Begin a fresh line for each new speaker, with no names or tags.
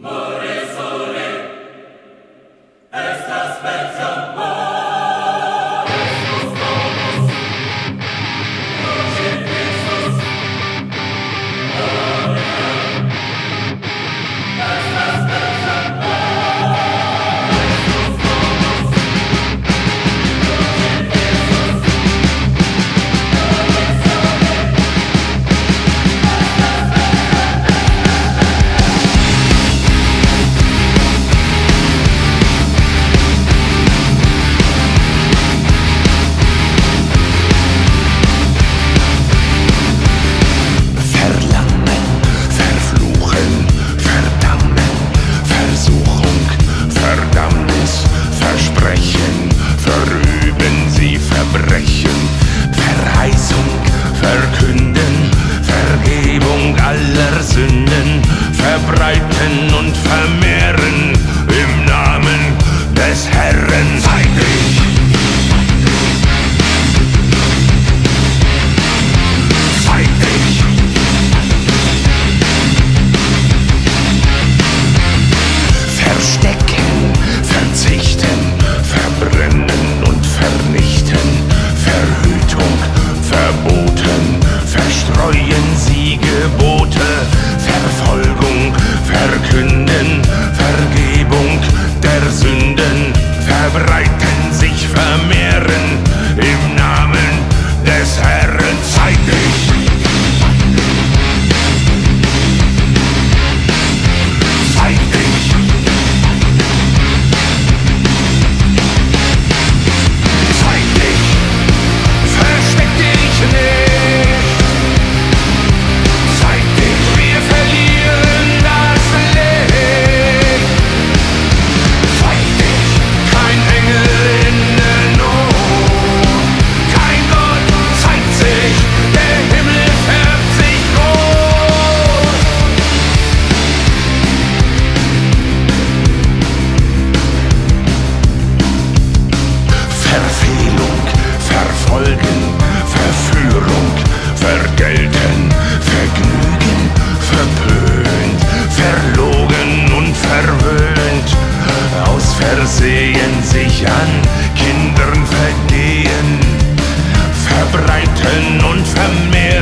Mother. Sünden verbreiten und sehen sich an, Kindern vergehen, verbreiten und vermehren.